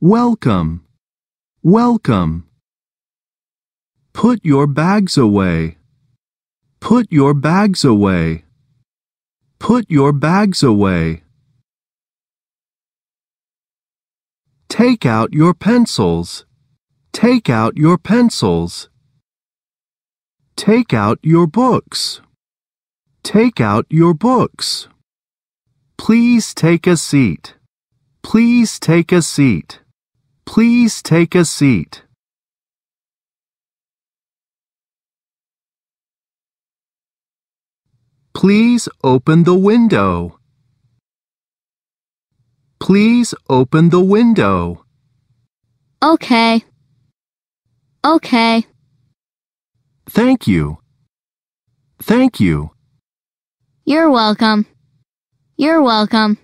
Welcome. Welcome. Put your bags away. Put your bags away. Put your bags away. Take out your pencils. Take out your pencils. Take out your books. Take out your books. Please take a seat. Please take a seat. Please take a seat. Please open the window. Please open the window. Okay. Okay. Thank you. Thank you. You're welcome. You're welcome.